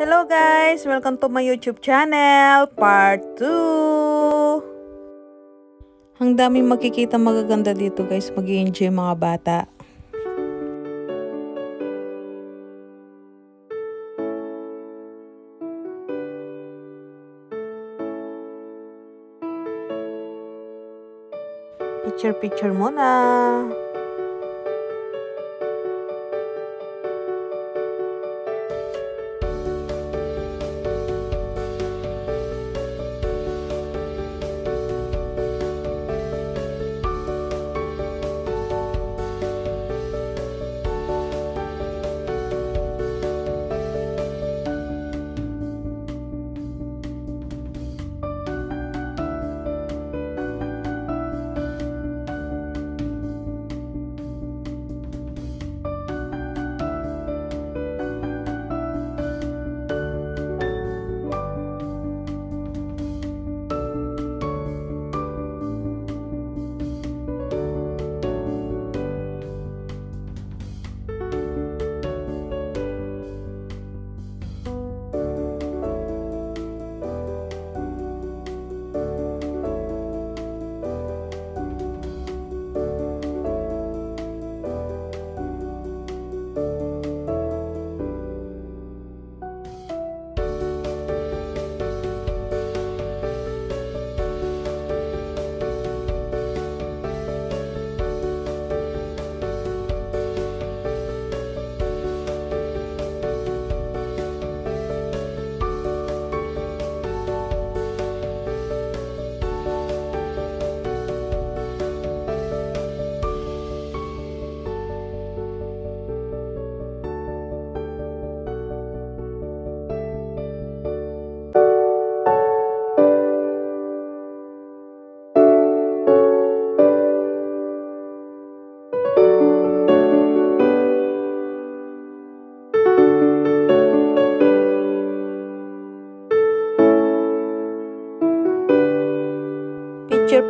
Hello guys! Welcome to my YouTube channel, part 2! Ang daming makikita magaganda dito guys, mag enjoy mga bata. Picture-picture muna.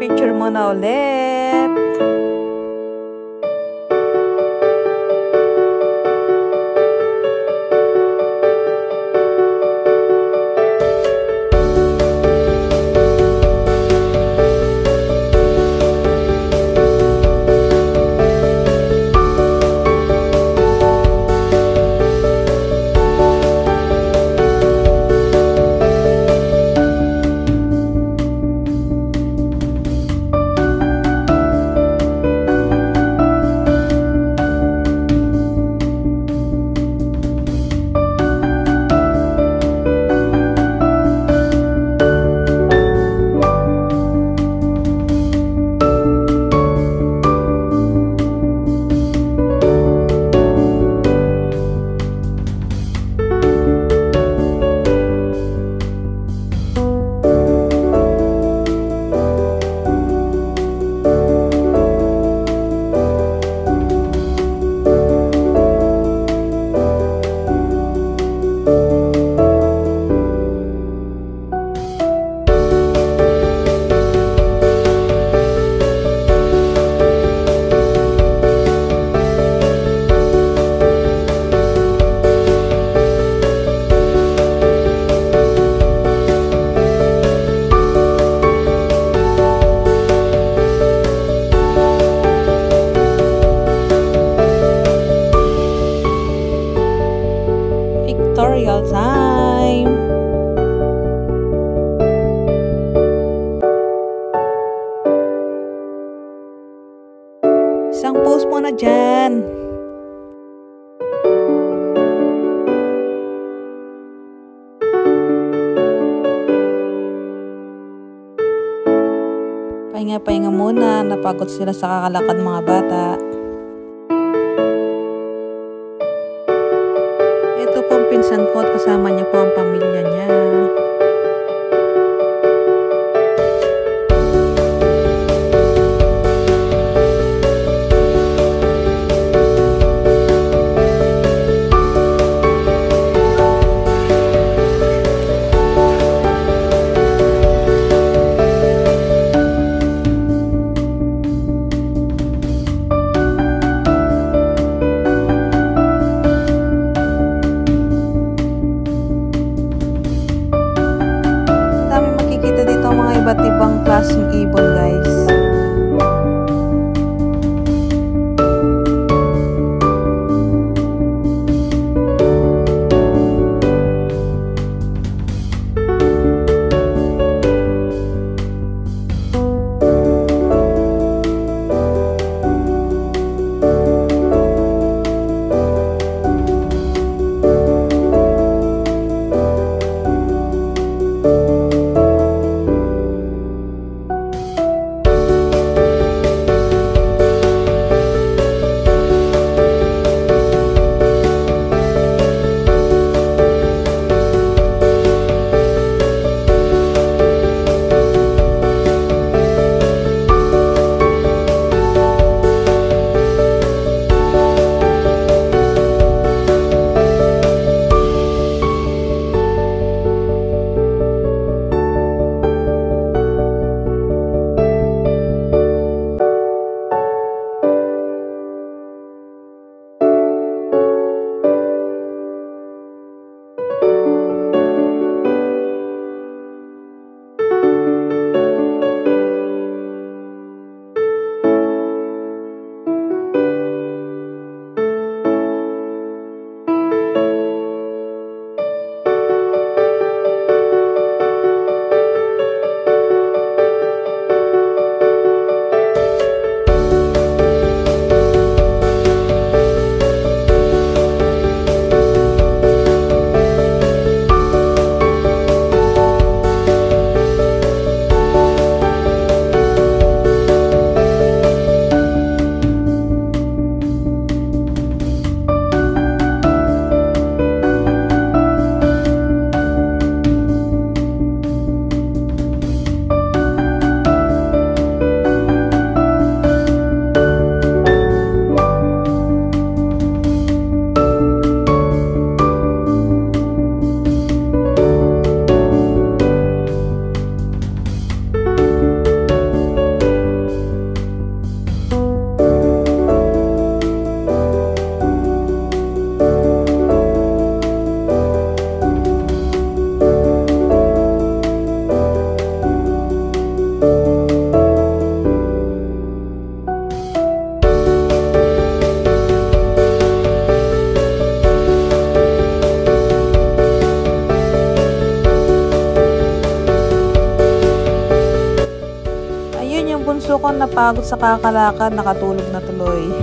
Picture-picture muna ulit. Isang post mo na dyan. Pahinga-pahinga muna, napagod sila sa kakalakad mga bata. Ito po ang pinsan ko at kasama niya po ang napagod sa kakalakad, nakatulog na tuloy.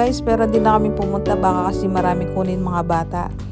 Guys pero hindi na kami pumunta baka kasi marami kunin mga bata.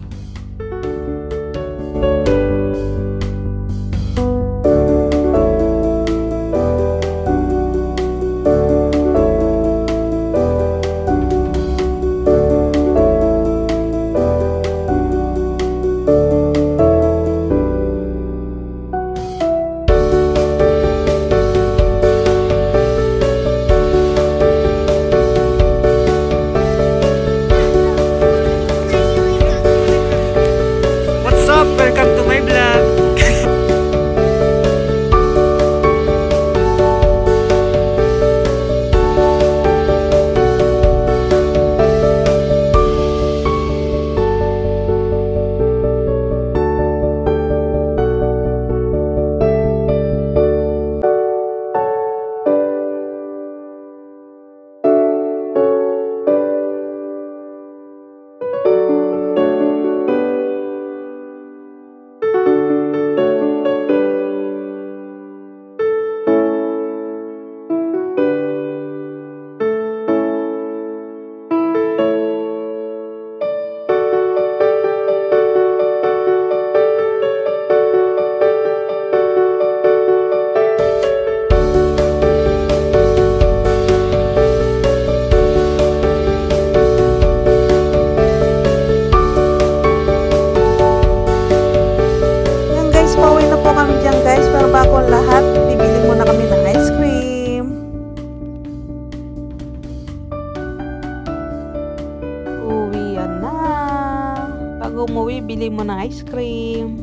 Mo ng ice cream.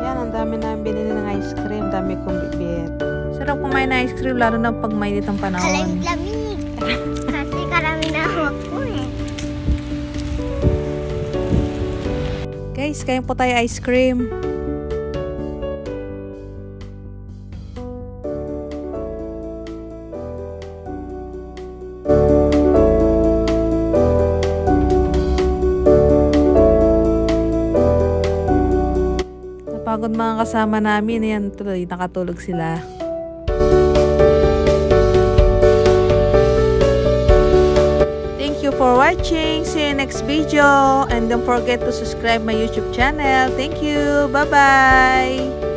Yan, ang dami namin binili ng ice cream. Dami kong bibit. Sarap kumain ng ice cream, lalo na pag mainit ang panahon. Kalamig-lamig. Kasi karami na hawak ko eh. Guys, kain po tayo ice cream. Napagod mga kasama namin. Ayan, tuloy, nakatulog sila. Thank you for watching. See you next video. And don't forget to subscribe my YouTube channel. Thank you. Bye-bye.